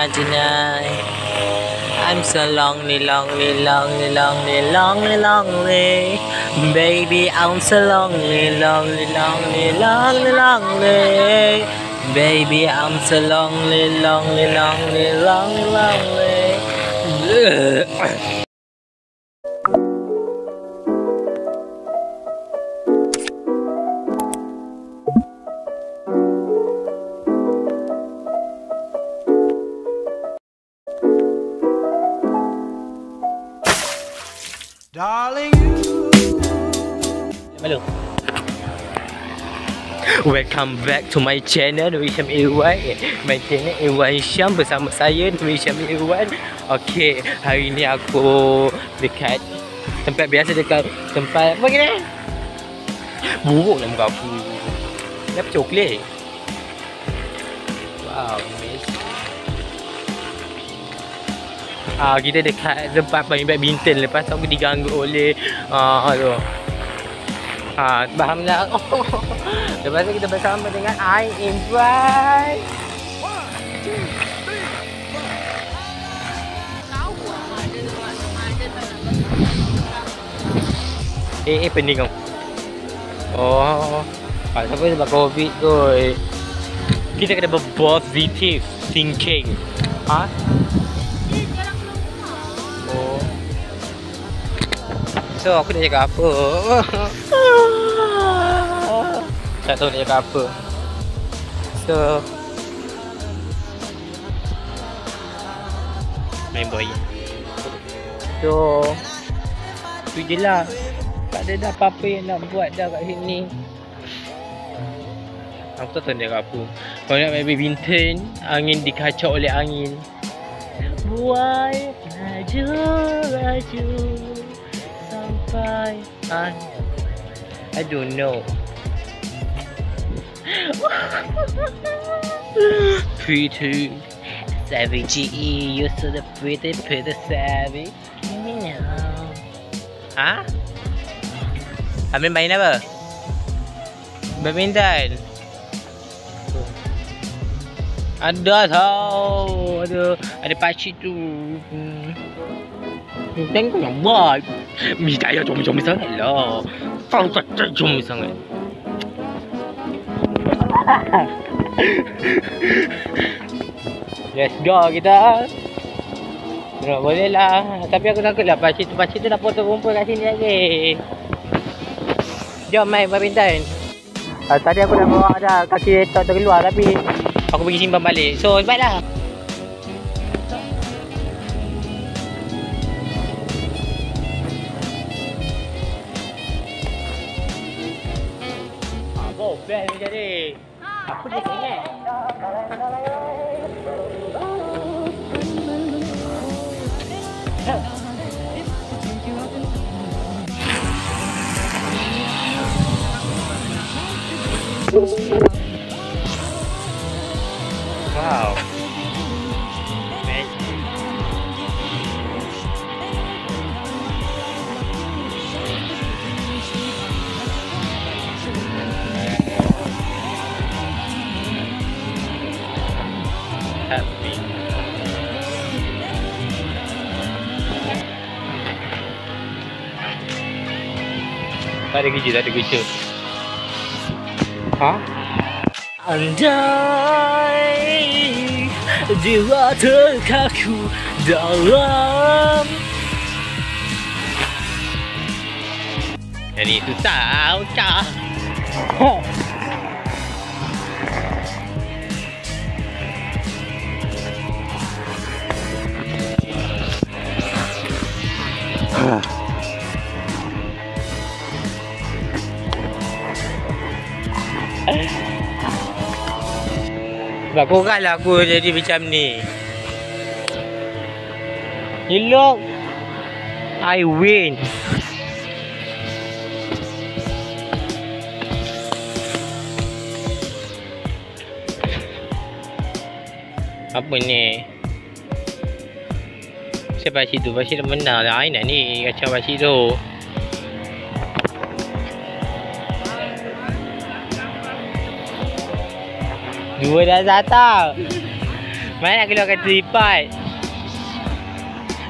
imaginary. I'm so lonely, lonely, lonely, lonely, lonely, lonely. Baby, I'm so lonely, lonely, lonely, lonely, lonely. Baby, I'm so lonely, lonely, lonely, lonely, lonely. Malu. Welcome back to my channel Nuri Syam A1 My channel A1 Syam bersama saya Nuri Syam A1 Okay, hari ni aku dekat tempat biasa dekat tempat apa ni? Buruk lah muka aku Kenapa coklat? Wow, Ah, kita dekat tempat main badminton Lepas tu aku diganggu oleh ah, tu Ha, faham tak? Lepas tu kita bersama dengan I Imran. Eh, eh pening kau. Oh. Pak siapa sebab COVID tu. eh. Kita kena berpositive thinking. Ha? So aku nak cakap apa? tak tahu nak cakap apa. So main boy. So tu je lah. Tak ada dah apa-apa yang nak buat dah kat sini. Aku tak tahu nak cakap apa. Kalau nak main badminton, angin dikacau oleh angin. Buai laju laju sampai I, I don't know. pretty savage, you so the pretty pretty savage. Give me now. Ha? Amin main apa? Badminton. Ada tau. Ada ada pakcik tu. Hmm. Tengok yang buat. Mi tak payah comel-comel sangat lah. Kau tak tak comel sangat. Let's go kita. Tak boleh lah. Tapi aku takut lah pakcik tu. Pakcik tu dah potong rumput kat sini lagi. Jom main badminton. Uh, tadi aku dah bawa dah kaki laptop tu keluar tapi aku pergi simpan balik. So, baiklah. Best ni jadi. Apa dia? Wow. Tak ada kerja, tak ada kerja. Ha? Andai jiwa terkaku dalam Jadi susah ucap Sebab korang lah aku jadi macam ni. You look I win. Apa ni? Siapa pakcik tu? Pakcik dah menang lah. I nak ni kacau pakcik tu Dua dah datang Mana nak keluarkan tripat?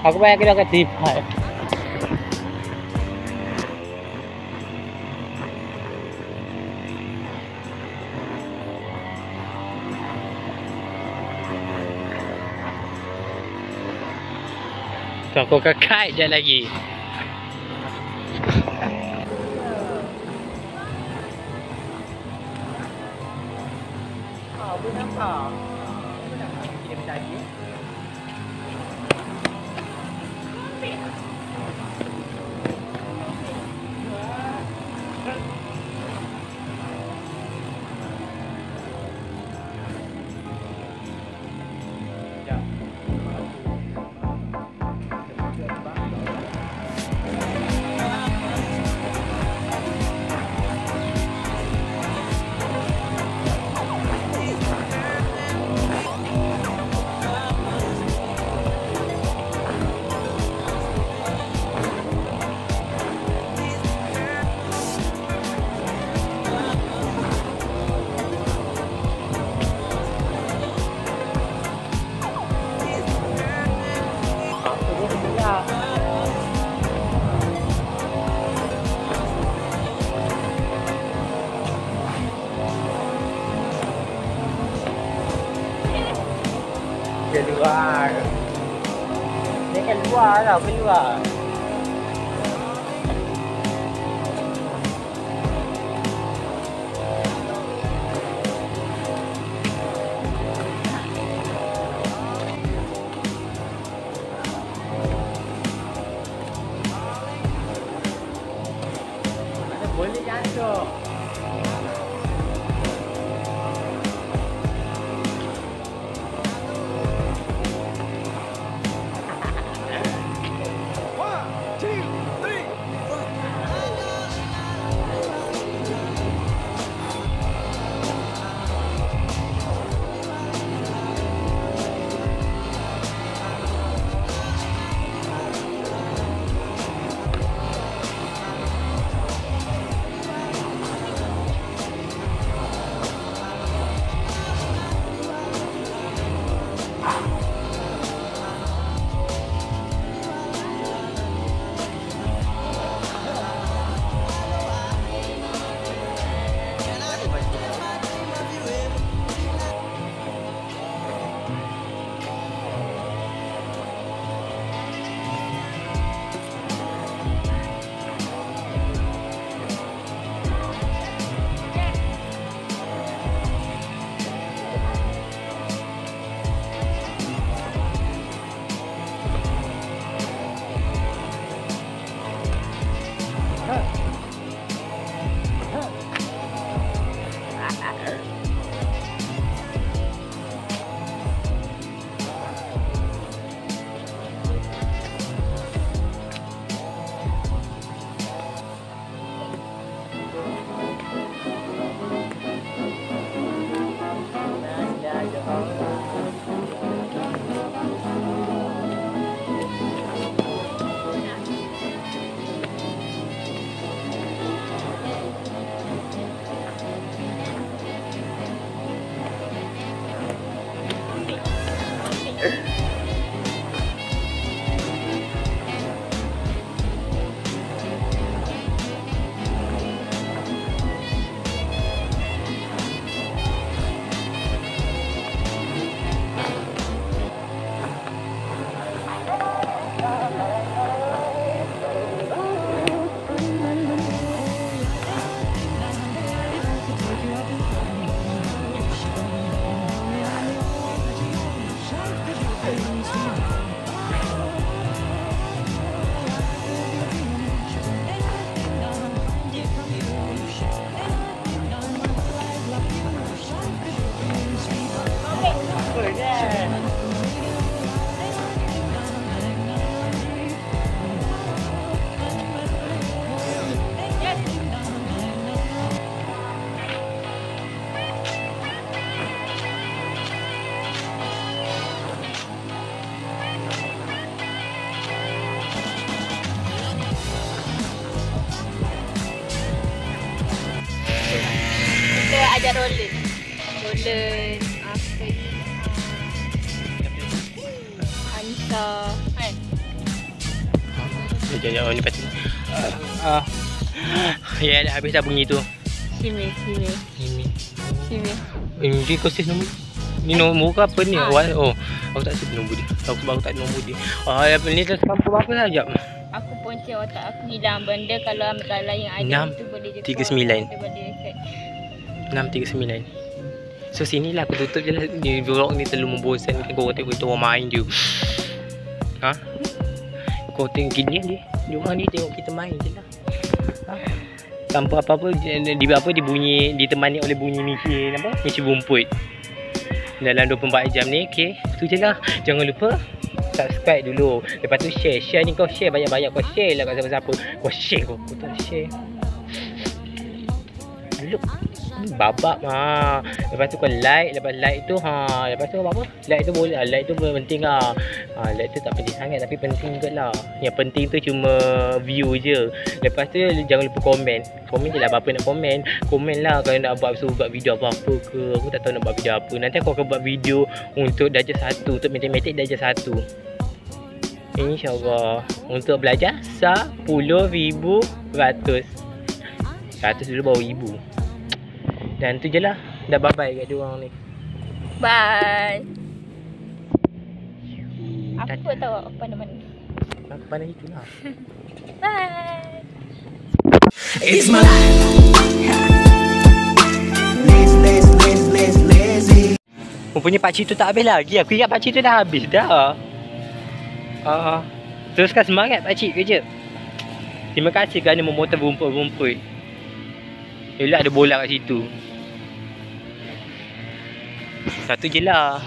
Aku bayar keluarkan tripat. Tu aku kekat je lagi. Keluar. Kan luar Apa ni? ah, Susah. Kan? Sekejap, sekejap. Oh, ni pasti. Ah. Ya, dah habis dah bunyi tu. Sini, sini, Ini. sini. Ini dia kau nombor. Ni nombor ke apa ni? Awal. Oh, aku tak tahu nombor dia. Aku baru tak nombor dia. Ah, apa ni terus kampung berapa saja? Aku punca otak aku hilang benda kalau ambil kalau yang ada Enam, tu boleh je tiga call, sembilan. Dia boleh record. 639. So sinilah aku tutup je lah. Ni vlog ni terlalu membosankan. Korang tengok kita orang main je. Ha? Kau tengok gini je Diorang ni tengok kita main je lah. Ha? Tanpa apa-apa di, apa dibunyi Ditemani oleh bunyi misi apa? Misi bumput Dalam 24 jam ni Okay Tu je lah. Jangan lupa Subscribe dulu. Lepas tu share. Share ni kau share. Banyak-banyak kau share lah kat siapa-siapa. Kau share kau. Kau tak share. Look babak ha. Lepas tu kau like Lepas like tu ha. Lepas tu apa Like tu boleh Like tu boleh penting lah ha. Like tu tak penting sangat Tapi penting juga lah Yang penting tu cuma View je. Lepas tu jangan lupa komen. Komen je lah Apa-apa nak komen. Komen lah Kalau nak buat Suruh buat video apa-apa ke. Aku tak tahu nak buat video apa. Nanti aku akan buat video Untuk darjah satu Untuk matematik darjah satu. InsyaAllah. Untuk belajar Sepuluh ribu Ratus. Ratus dulu baru ribu dan tu je lah Dah bye-bye kat diorang ni Bye. Aku tak tahu apa nama ni. Aku pandang itu lah Bye. It's my life. Lazy, lazy, lazy, lazy, lazy. Rupanya pakcik tu tak habis lagi Aku ingat pakcik tu dah habis dah uh, Teruskan semangat pakcik kerja Terima kasih kerana memotong rumput-rumput Yelah ada bola kat situ Satu je lah